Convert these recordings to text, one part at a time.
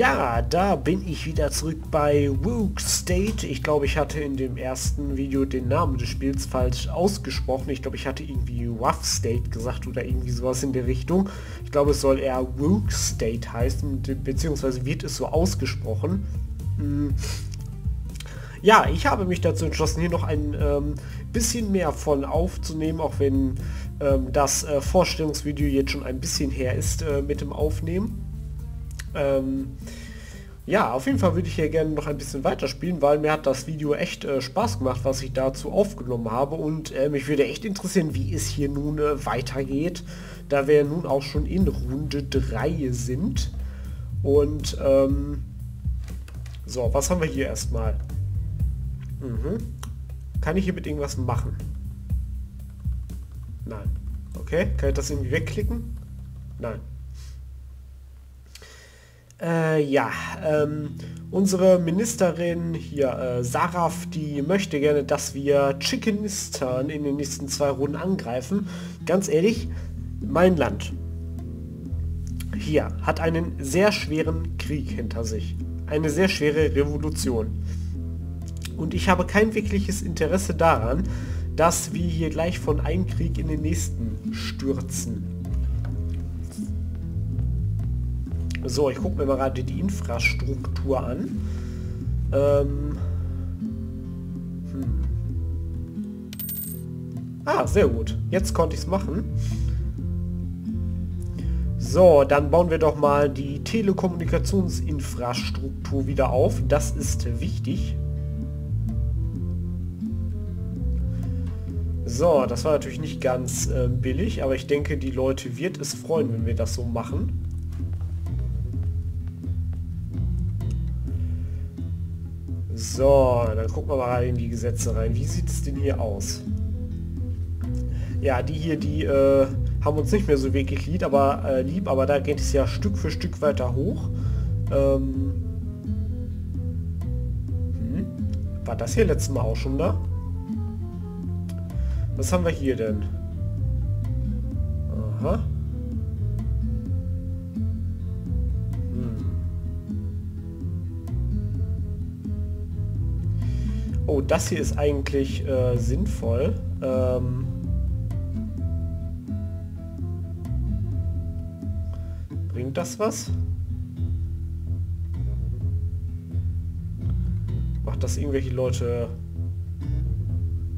Ja, da bin ich wieder zurück bei Wook State. Ich glaube, ich hatte in dem ersten Video den Namen des Spiels falsch ausgesprochen. Ich glaube, ich hatte irgendwie Rough State gesagt oder irgendwie sowas in der Richtung. Ich glaube, es soll eher Wook State heißen, beziehungsweise wird es so ausgesprochen. Hm. Ja, ich habe mich dazu entschlossen, hier noch ein ähm, bisschen mehr von aufzunehmen, auch wenn ähm, das äh, Vorstellungsvideo jetzt schon ein bisschen her ist äh, mit dem Aufnehmen. Ähm, ja, auf jeden Fall würde ich hier gerne noch ein bisschen weiterspielen, weil mir hat das Video echt äh, Spaß gemacht, was ich dazu aufgenommen habe und äh, mich würde echt interessieren, wie es hier nun äh, weitergeht, da wir nun auch schon in Runde 3 sind. Und ähm, so, was haben wir hier erstmal? Mhm. Kann ich hier mit irgendwas machen? Nein. Okay, kann ich das irgendwie wegklicken? Nein. Äh, ja, ähm, unsere Ministerin hier, äh, Saraf, die möchte gerne, dass wir Chickenistan in den nächsten zwei Runden angreifen. Ganz ehrlich, mein Land hier hat einen sehr schweren Krieg hinter sich. Eine sehr schwere Revolution. Und ich habe kein wirkliches Interesse daran, dass wir hier gleich von einem Krieg in den nächsten stürzen. So, ich gucke mir mal gerade die Infrastruktur an. Ähm hm. Ah, sehr gut. Jetzt konnte ich es machen. So, dann bauen wir doch mal die Telekommunikationsinfrastruktur wieder auf. Das ist wichtig. So, das war natürlich nicht ganz äh, billig, aber ich denke, die Leute wird es freuen, wenn wir das so machen. So, dann gucken wir mal in die Gesetze rein. Wie sieht es denn hier aus? Ja, die hier, die äh, haben uns nicht mehr so wirklich lieb, aber, äh, lieb, aber da geht es ja Stück für Stück weiter hoch. Ähm, hm, war das hier letztes Mal auch schon da? Was haben wir hier denn? Aha. Oh, das hier ist eigentlich äh, sinnvoll. Ähm Bringt das was? Macht das irgendwelche Leute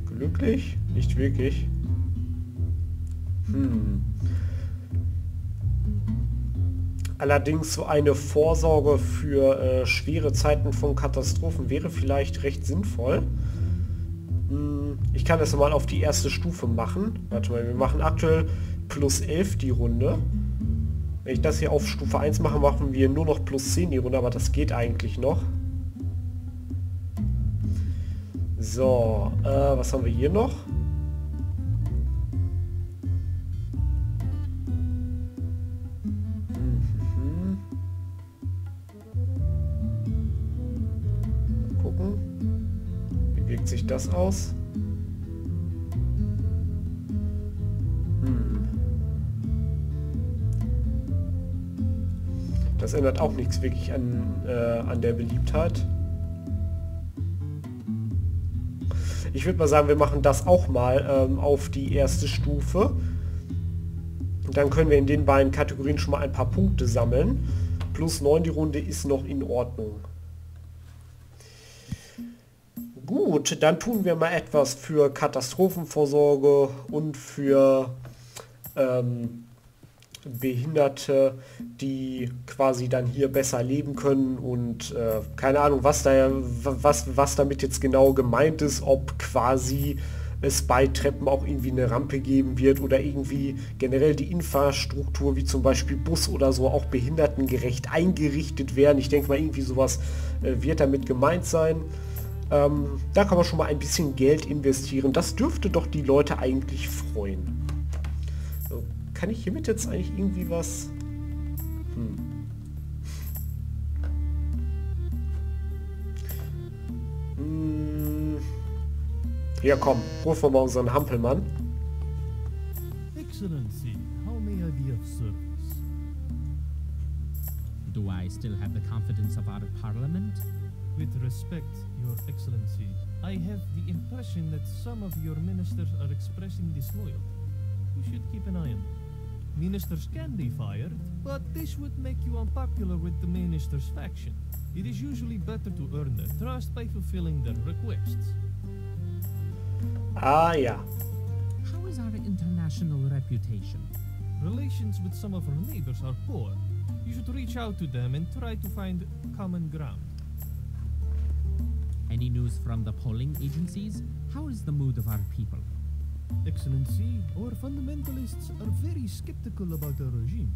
glücklich? Nicht wirklich. Hm. Allerdings so eine Vorsorge für äh, schwere Zeiten von Katastrophen wäre vielleicht recht sinnvoll. Hm, ich kann das mal auf die erste Stufe machen. Warte mal, wir machen aktuell plus 11 die Runde. Wenn ich das hier auf Stufe 1 mache, machen wir nur noch plus 10 die Runde, aber das geht eigentlich noch. So, äh, was haben wir hier noch? Das aus? Hm. Das ändert auch nichts wirklich an, äh, an der Beliebtheit. Ich würde mal sagen, wir machen das auch mal ähm, auf die erste Stufe. Und dann können wir in den beiden Kategorien schon mal ein paar Punkte sammeln. Plus 9 die Runde ist noch in Ordnung. Gut, dann tun wir mal etwas für Katastrophenvorsorge und für ähm, Behinderte, die quasi dann hier besser leben können und äh, keine Ahnung, was da was, was damit jetzt genau gemeint ist, ob quasi es bei Treppen auch irgendwie eine Rampe geben wird oder irgendwie generell die Infrastruktur wie zum Beispiel Bus oder so auch behindertengerecht eingerichtet werden. Ich denke mal irgendwie sowas äh, wird damit gemeint sein. Ähm, da kann man schon mal ein bisschen Geld investieren. Das dürfte doch die Leute eigentlich freuen. So, kann ich hiermit jetzt eigentlich irgendwie was... Hm. Hm. Ja komm, rufen wir mal unseren Hampelmann. Excellency, how may I be of service? Do I still have the confidence of our parliament? With respect, Your Excellency, I have the impression that some of your ministers are expressing disloyalty. You should keep an eye on them. Ministers can be fired, but this would make you unpopular with the minister's faction. It is usually better to earn their trust by fulfilling their requests. Ah ja. How is our international reputation? Relations with some of our neighbors are poor. You should reach out to them and try to find common ground. Any news from the polling agencies? How is the mood of our people? Excellency, our fundamentalists are very skeptical about the regime.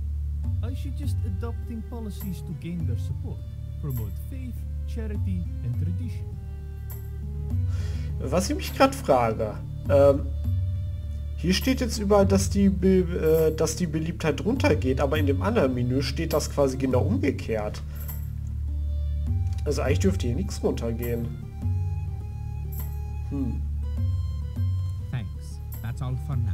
I suggest adopting policies to gain their support, promote faith, charity, and tradition. Was ich mich gerade frage, ähm, hier steht jetzt überall, dass die, Be äh, dass die Beliebtheit runtergeht, aber in dem anderen Menü steht das quasi genau umgekehrt. Also eigentlich dürfte hier nichts runtergehen. Hm. Thanks. That's all for now.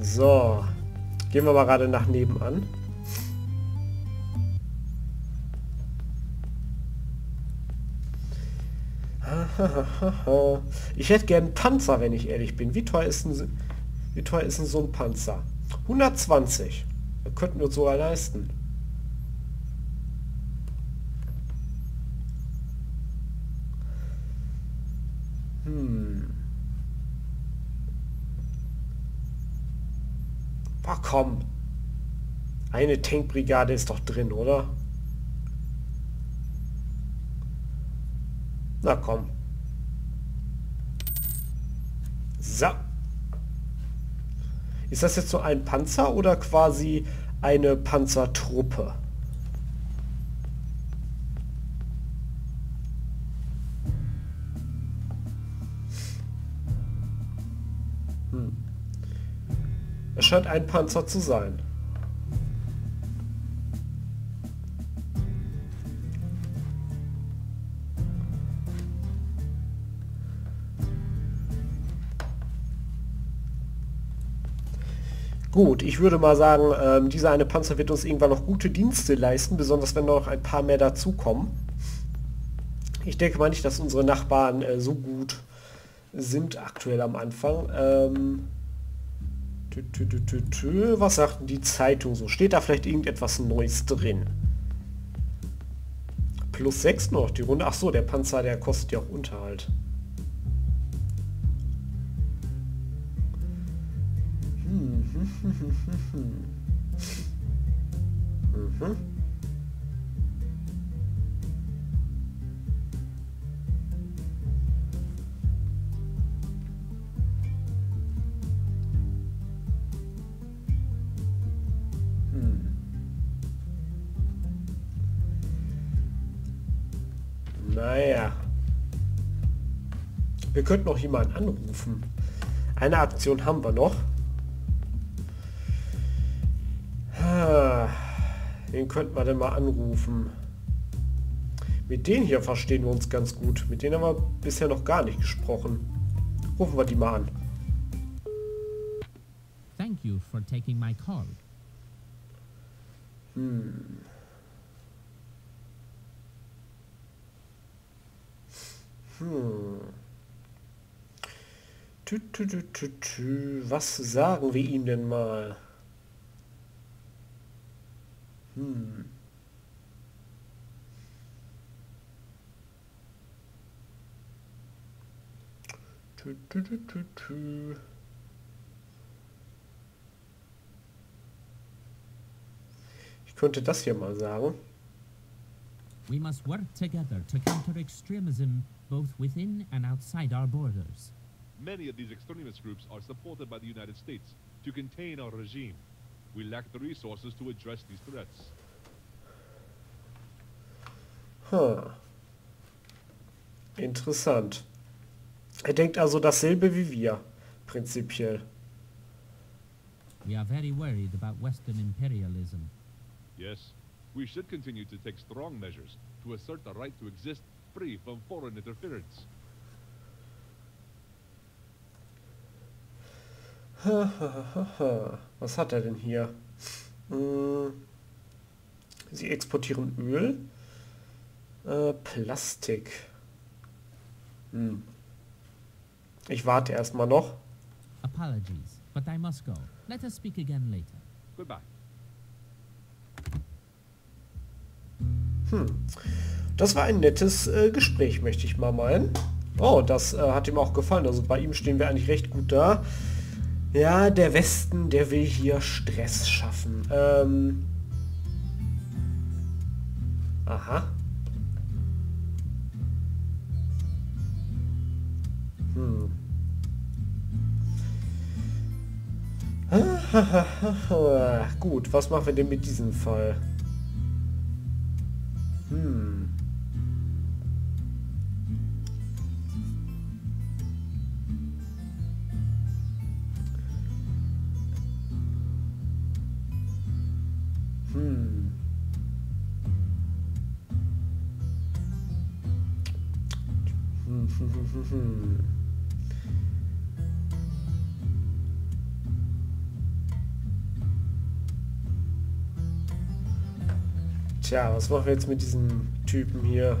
So. Gehen wir mal gerade nach nebenan. Ich hätte gern einen Panzer, wenn ich ehrlich bin. Wie teuer ist denn, wie teuer ist denn so ein Panzer? 120. Wir könnten wir uns sogar leisten. Hm. Ach komm. Eine Tankbrigade ist doch drin, oder? Na komm. So. Ist das jetzt so ein Panzer oder quasi eine Panzertruppe? Scheint ein Panzer zu sein. Gut, ich würde mal sagen, ähm, dieser eine Panzer wird uns irgendwann noch gute Dienste leisten, besonders wenn noch ein paar mehr dazukommen. Ich denke mal nicht, dass unsere Nachbarn äh, so gut sind aktuell am Anfang. Ähm, Was sagt denn die Zeitung so? Steht da vielleicht irgendetwas Neues drin? Plus 6 noch, die Runde. Ach so, der Panzer, der kostet ja auch Unterhalt. Mhm. Naja. Wir könnten noch jemanden anrufen. Eine Aktion haben wir noch. Ah, Den könnten wir denn mal anrufen. Mit denen hier verstehen wir uns ganz gut. Mit denen haben wir bisher noch gar nicht gesprochen. Rufen wir die mal an. Thank you for taking my call. Hm. Hm. Was sagen wir ihm denn mal? Hm. Ich könnte das hier mal sagen. We must work together to counter extremism both within and outside our borders. Many of these extremist groups are supported by the United States to contain our regime. We lack the resources to address these threats. Hm. Interessant. Er denkt also dasselbe wie wir, prinzipiell. We are very worried about Western imperialism. Yes, we should continue to take strong measures to assert the right to exist free from foreign interference. Was hat er denn hier? Hm. Sie exportieren Öl. Äh, Plastik. Hm. Ich warte erstmal noch. Apologies, but I must go. Let us speak again later. Goodbye. Hm. Das war ein nettes äh, Gespräch, möchte ich mal meinen. Oh, das äh, hat ihm auch gefallen. Also bei ihm stehen wir eigentlich recht gut da. Ja, der Westen, der will hier Stress schaffen. Ähm. Aha. Hm. Gut, was machen wir denn mit diesem Fall? Hm. Hm. Hm, hm, hm, hm, Tja, was machen wir jetzt mit diesem Typen hier?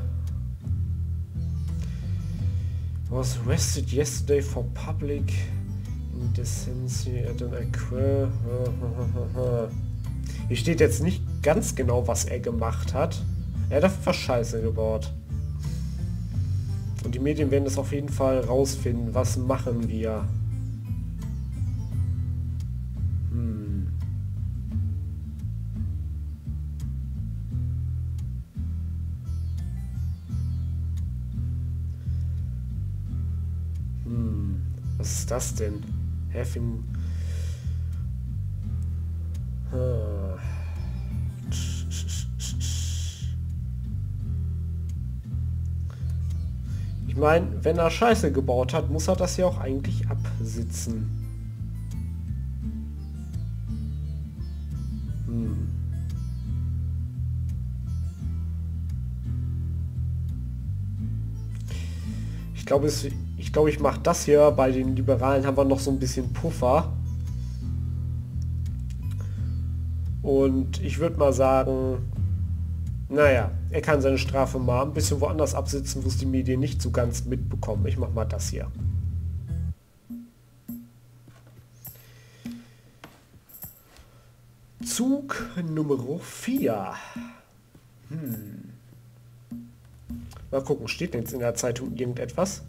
Was arrested yesterday for public indecency at an acquire. Hier steht jetzt nicht ganz genau, was er gemacht hat. Er hat einfach Scheiße gebaut. Und die Medien werden das auf jeden Fall rausfinden. Was machen wir? Das denn? Having... Ah. Ich meine, wenn er Scheiße gebaut hat, muss er das ja auch eigentlich absitzen. Hm. Ich glaube, ich, glaube, ich mache das hier. Bei den Liberalen haben wir noch so ein bisschen Puffer. Und ich würde mal sagen, naja, er kann seine Strafe mal ein bisschen woanders absitzen, wo es die Medien nicht so ganz mitbekommen. Ich mache mal das hier. Zug Nummer 4. Hm. Mal gucken, steht jetzt in der Zeitung irgendetwas?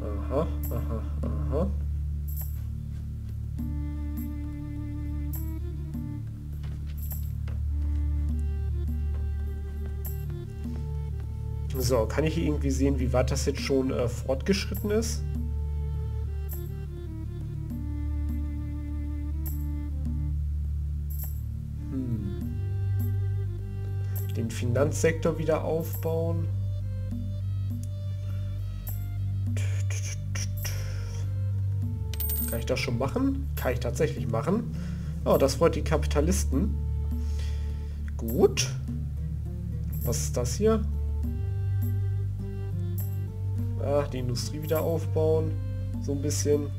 Aha, aha, aha. So, kann ich hier irgendwie sehen, wie weit das jetzt schon äh, fortgeschritten ist? Den Finanzsektor wieder aufbauen. Kann ich das schon machen? Kann ich tatsächlich machen. Oh, das freut die Kapitalisten. Gut. Was ist das hier? Ach, die Industrie wieder aufbauen. So ein bisschen.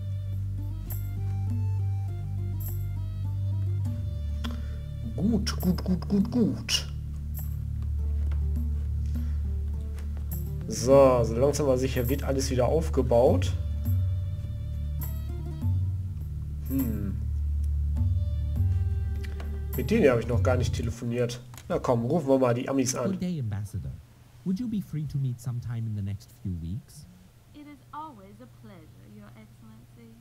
Gut, gut, gut, gut, gut. So, so langsam aber sicher wird alles wieder aufgebaut. Hm. Mit denen habe ich noch gar nicht telefoniert. Na komm, rufen wir mal die Amis an. Good day, Ambassador. Would you be free to meet sometime in the next few weeks? It is always a pleasure, Your Excellency.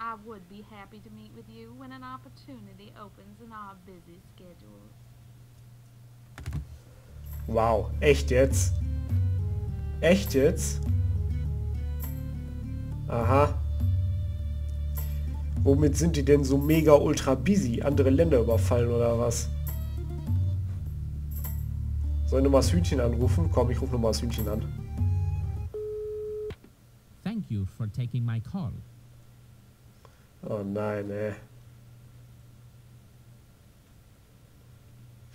I would be happy to meet with you when an opportunity opens in our busy schedule. Wow, echt jetzt? Echt jetzt? Aha. Womit sind die denn so mega ultra busy? Andere Länder überfallen oder was? Soll ich nochmal das Hühnchen anrufen? Komm, ich rufe nochmal das Hühnchen an. taking my call. Oh nein, ey.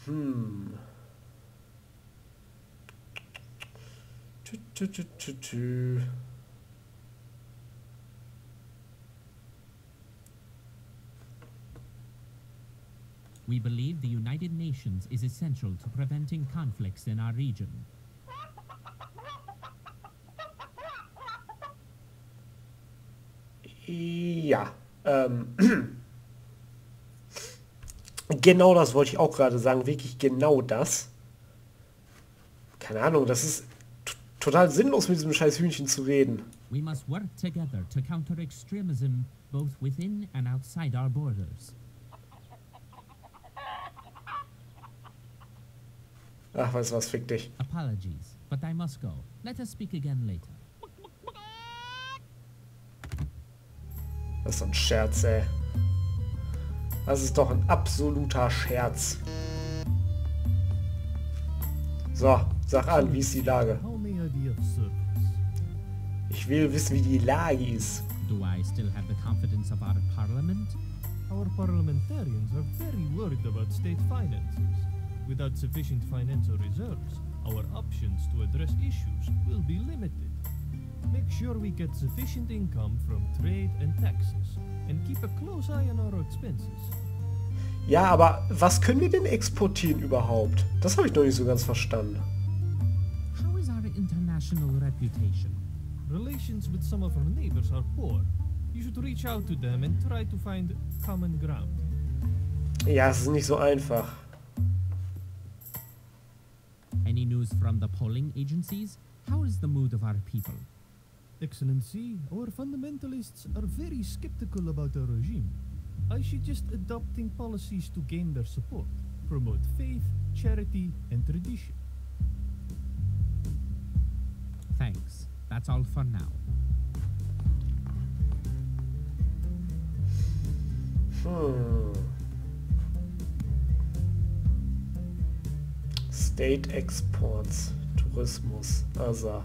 Hm. Tü, tü, tü, tü. We believe the United Nations is essential to preventing conflicts in our region. Ja. Ähm. Genau das wollte ich auch gerade sagen. Wirklich genau das. Keine Ahnung, das ist total sinnlos mit diesem scheiß Hühnchen zu reden. We must work together to counter extremism both within and outside our borders. Ach, weißt du was, fick dich. Apologies, but I must go. Let us speak again later. Das ist doch ein Scherz, ey. Das ist doch ein absoluter Scherz. So, sag an, wie ist die Lage? Ich will wissen, wie die Lage ist. Do I still have the confidence of our parliament? Our parliamentarians are very worried about state finances. Without sufficient financial reserves, our options to address issues will be limited. Make sure we get sufficient income from trade and taxes, and keep a close eye on our expenses. Ja, aber was können wir denn exportieren überhaupt? Das habe ich noch nicht so ganz verstanden. How is our international reputation? Relations with some of our neighbors are poor. You should reach out to them and try to find common ground. Ja, es ist nicht so einfach. Any news from the polling agencies? How is the mood of our people? Excellency, our fundamentalists are very skeptical about our regime. I suggest adopting policies to gain their support, promote faith, charity, and tradition. Thanks. That's all for now. Hm. State Exports, Tourismus, also.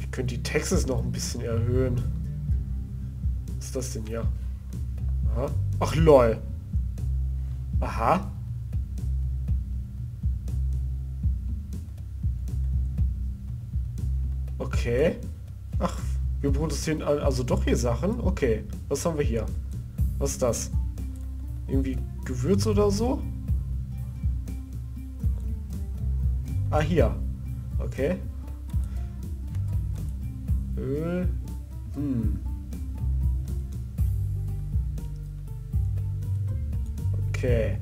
Ich könnte die Taxes noch ein bisschen erhöhen. Was ist das denn hier? Ach lol. Aha. Okay. Ach, wir produzieren al- also doch hier Sachen. Okay. Was haben wir hier? Was ist das? Irgendwie Gewürz oder so? Ah, hier. Okay. Öl. Hm. Okay.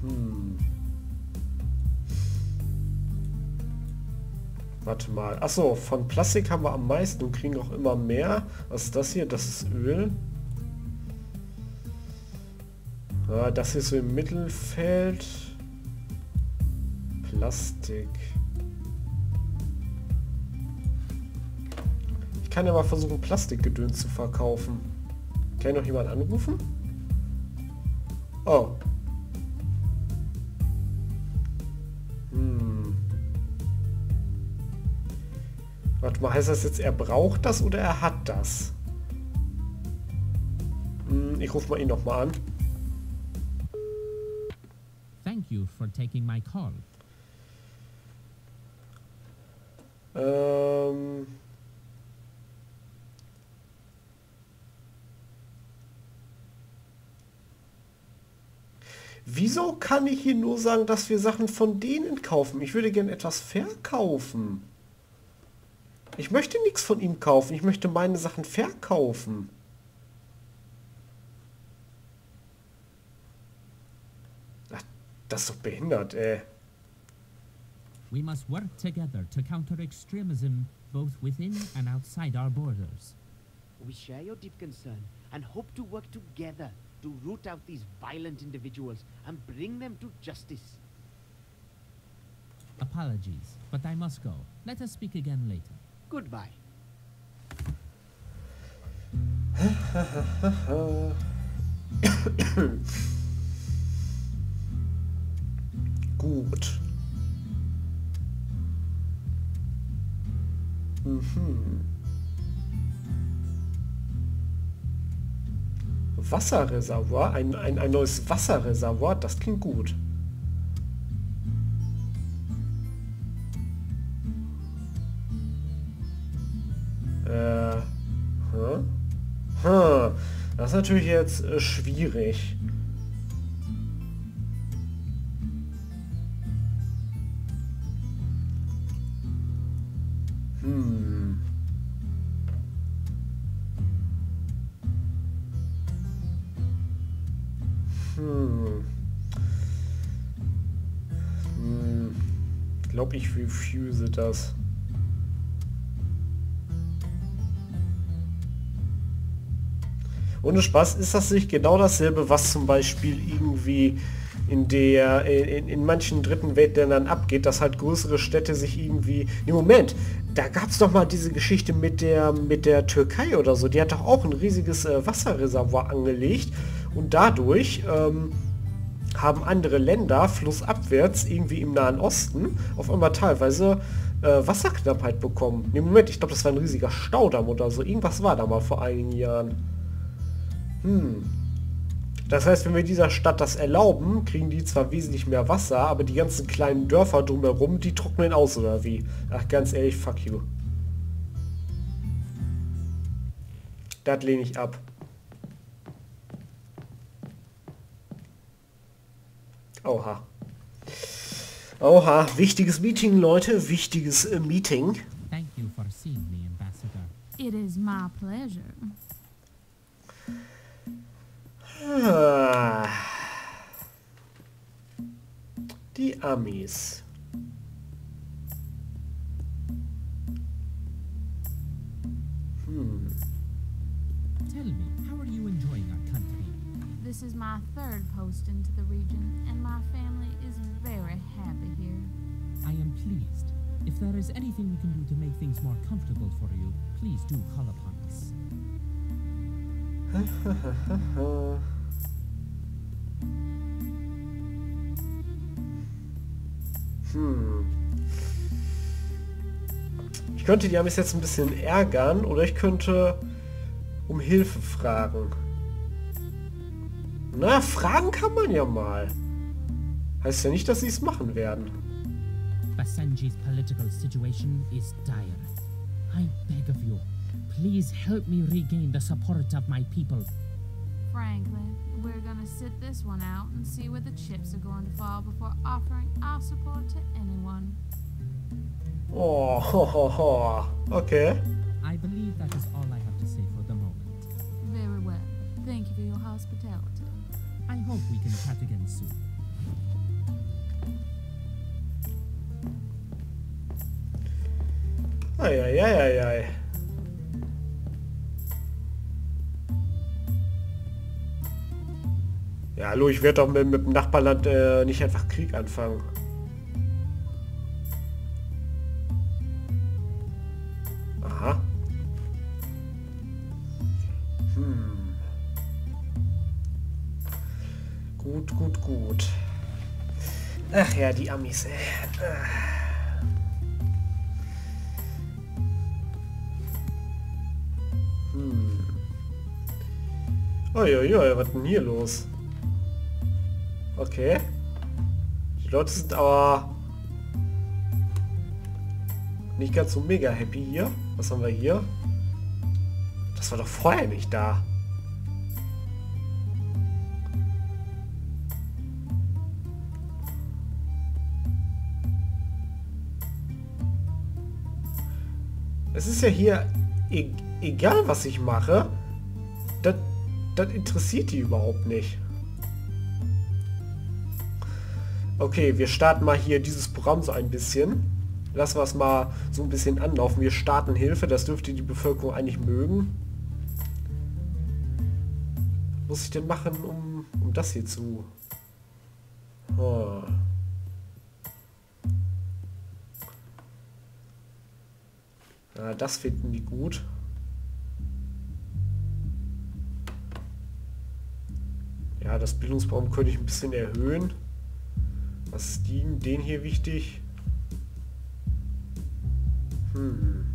Hm. Warte mal. Achso, von Plastik haben wir am meisten und kriegen auch immer mehr. Was ist das hier? Das ist Öl. Ah, das hier so im Mittelfeld. Plastik. Kann ja mal versuchen, Plastikgedöns zu verkaufen. Kann ich noch jemand anrufen? Oh. Hm. Warte mal, heißt das jetzt, er braucht das oder er hat das? Hm, ich rufe mal ihn noch mal an. Thank you for taking my call. Ähm. Wieso kann ich hier nur sagen, dass wir Sachen von denen kaufen? Ich würde gerne etwas verkaufen. Ich möchte nichts von ihm kaufen. Ich möchte meine Sachen verkaufen. Ach, das ist doch behindert, ey. We must work together to counter extremism both within and outside our borders. We share your deep concern and hope to work together to root out these violent individuals and bring them to justice. Apologies, but I must go. Let us speak again later. Goodbye. Gut. Mhm. Wasserreservoir, ein, ein, ein neues Wasserreservoir, das klingt gut. Äh, hm? Hm. Das ist natürlich jetzt äh, schwierig. Hm. Hm. Glaube, ich refuse das. Ohne Spaß ist das nicht genau dasselbe, was zum Beispiel irgendwie in der in, in manchen dritten Weltländern abgeht, dass halt größere Städte sich irgendwie. Im Moment, da gab es doch mal diese Geschichte mit der mit der Türkei oder so. Die hat doch auch ein riesiges äh, Wasserreservoir angelegt und dadurch ähm, haben andere Länder flussabwärts irgendwie im Nahen Osten auf einmal teilweise äh, Wasserknappheit bekommen. Im Moment, ich glaube, das war ein riesiger Staudamm oder so. Irgendwas war da mal vor einigen Jahren. Hm. Das heißt, wenn wir dieser Stadt das erlauben, kriegen die zwar wesentlich mehr Wasser, aber die ganzen kleinen Dörfer drumherum, die trocknen aus, oder wie? Ach, ganz ehrlich, fuck you. Das lehne ich ab. Oha. Oha, wichtiges Meeting, Leute, wichtiges äh, Meeting. Thank you for seeing me, Ambassador. It is my pleasure. Ah. Die Amis. Third post into the region, and my family is very happy here. I am pleased. If there is anything we can do to make things more comfortable for you, please do call upon us. Hm. Ich könnte die Amis jetzt ein bisschen ärgern oder ich könnte um Hilfe fragen. Na, fragen kann man ja mal. Heißt ja nicht, dass sie es machen werden. Basenji's political situation is dire. I beg of you, please help me regain the support of my people. Franklin, we're gonna sit this one out and see where the chips are going to fall before offering our support to anyone. Oh, ho, ho, ho. okay. I believe that is all I have to say for the moment. Very well. Thank you for your hospitality. I hope we can chat again soon. Eieieiei. Ja, hallo, ich werde doch mit, mit dem Nachbarland äh, nicht einfach Krieg anfangen. Gut, gut, gut. Ach ja, die Amis, ey. Hm. Uiuiui, was denn hier los? Okay. Die Leute sind aber nicht ganz so mega happy hier. Was haben wir hier? Das war doch vorher nicht da. Es ist ja hier e egal, was ich mache. Das, das interessiert die überhaupt nicht. Okay, wir starten mal hier dieses Programm so ein bisschen. Lassen wir es mal so ein bisschen anlaufen. Wir starten Hilfe, das dürfte die Bevölkerung eigentlich mögen. Was muss ich denn machen, um, um das hier zu... Oh. Ja, das finden die gut. Ja, das Bildungsbaum könnte ich ein bisschen erhöhen. Was ist den, den hier wichtig? Hm.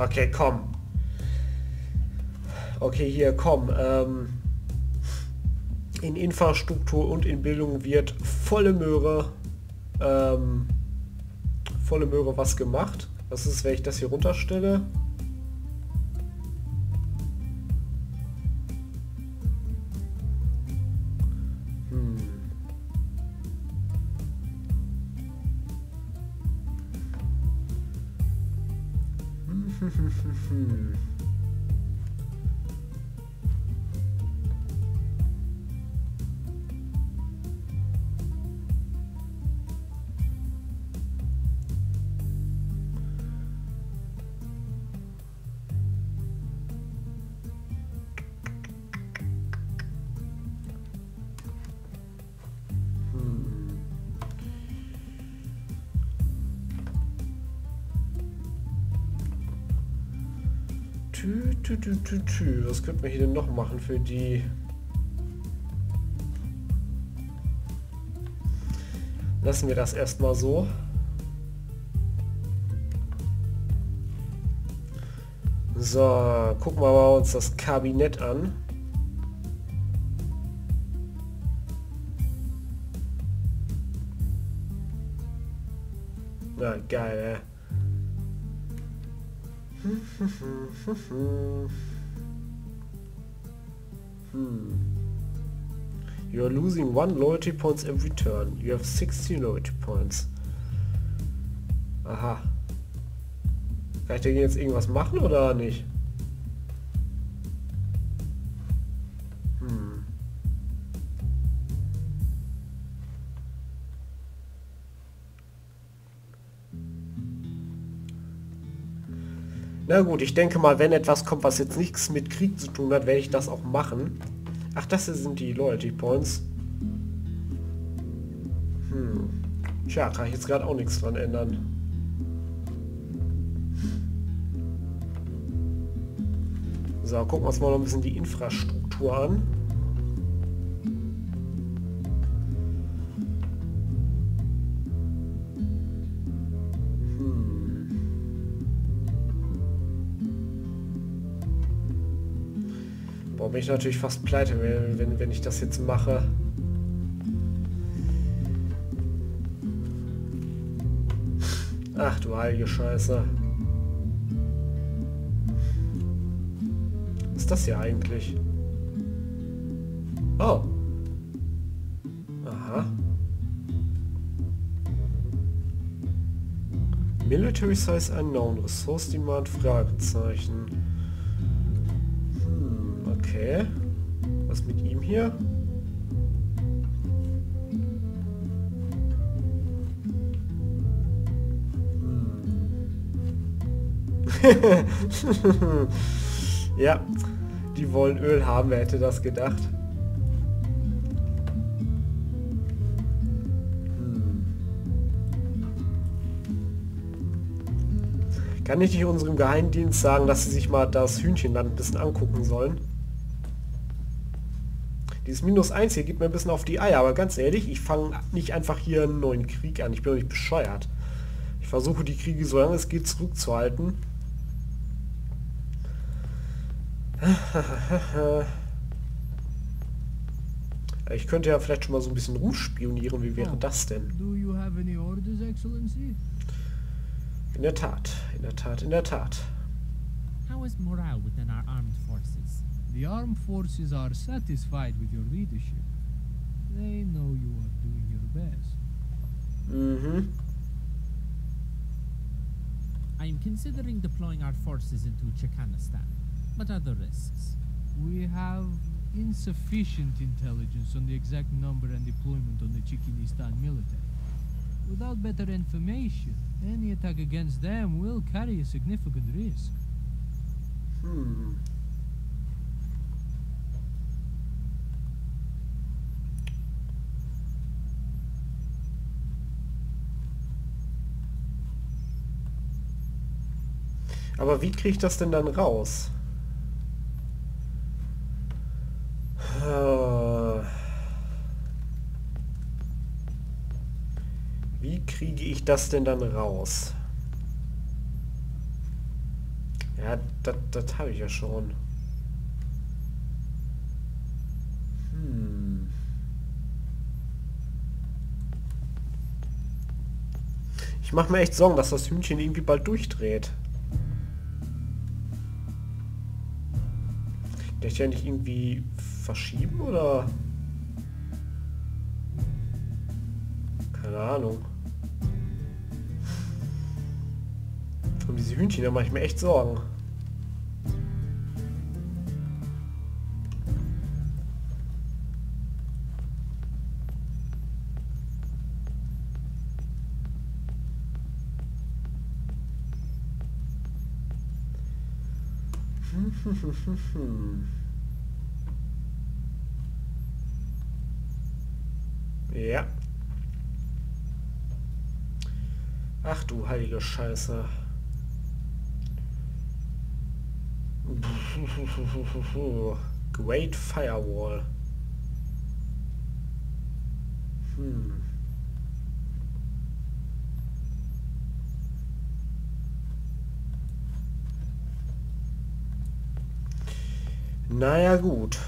Okay, komm. Okay, hier, komm. Ähm, in Infrastruktur und in Bildung wird volle Möhre, ähm, volle Möhre was gemacht. Was ist, wenn ich das hier runterstelle? Was könnte man hier denn noch machen für die... Lassen wir das erstmal so. So, gucken wir mal uns das Kabinett an. Na, geil, ey. You are losing one loyalty points every turn. You have 60 loyalty points. Aha. Kann ich dagegen jetzt irgendwas machen oder nicht? Na gut, ich denke mal, wenn etwas kommt, was jetzt nichts mit Krieg zu tun hat, werde ich das auch machen. Ach, das hier sind die Loyalty Points. Hm. Tja, kann ich jetzt gerade auch nichts dran ändern. So, gucken wir uns mal noch ein bisschen die Infrastruktur an. Bin ich natürlich fast pleite, wenn, wenn, wenn ich das jetzt mache. Ach du heilige Scheiße. Was ist das hier eigentlich? Oh. Aha. Military Size Unknown. Resource Demand Fragezeichen. Okay. Was mit ihm hier? Hm. ja, die wollen Öl haben, wer hätte das gedacht? Hm. Kann ich nicht unserem Geheimdienst sagen, dass sie sich mal das Hühnchenland ein bisschen angucken sollen? Dieses Minus 1 hier gibt mir ein bisschen auf die Eier, aber ganz ehrlich, ich fange nicht einfach hier einen neuen Krieg an. Ich bin doch nicht bescheuert. Ich versuche die Kriege so lange es geht zurückzuhalten. Ich könnte ja vielleicht schon mal so ein bisschen rumspionieren. Wie wäre das denn? In der Tat, in der Tat, in der Tat. How is morale within our armed forces? The armed forces are satisfied with your leadership. They know you are doing your best. Mm-hmm. I am considering deploying our forces into Chekanistan. but are the risks? We have insufficient intelligence on the exact number and deployment on the Chikinistan military. Without better information, any attack against them will carry a significant risk. Hm. Aber wie kriege ich das denn dann raus? Äh. Wie kriege ich das denn dann raus? Ja, das habe ich ja schon. Hm. Ich mache mir echt Sorgen, dass das Hühnchen irgendwie bald durchdreht. Ich ja nicht irgendwie verschieben oder? Keine Ahnung. Um diese Hühnchen, da mache ich mir echt Sorgen. ja. Ach du heilige Scheiße. Great Firewall. Hm. Naja gut.